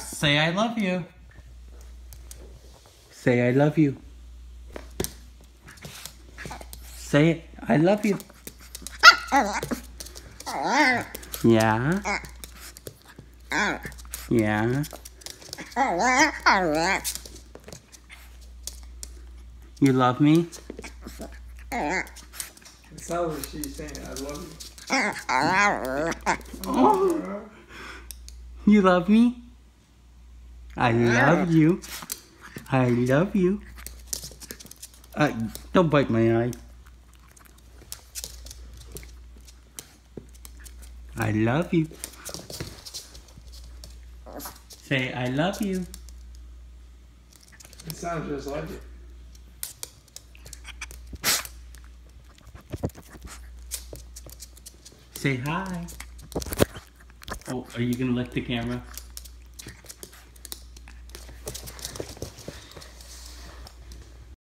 Say I love you. Say I love you. Say it. I love you. Yeah. Yeah. You love me? That's not what she's saying. I love you. Oh. You love me? I love you. I love you. Uh, don't bite my eye. I love you. Say, I love you. It sounds just like it. Say hi. Oh, are you gonna lick the camera?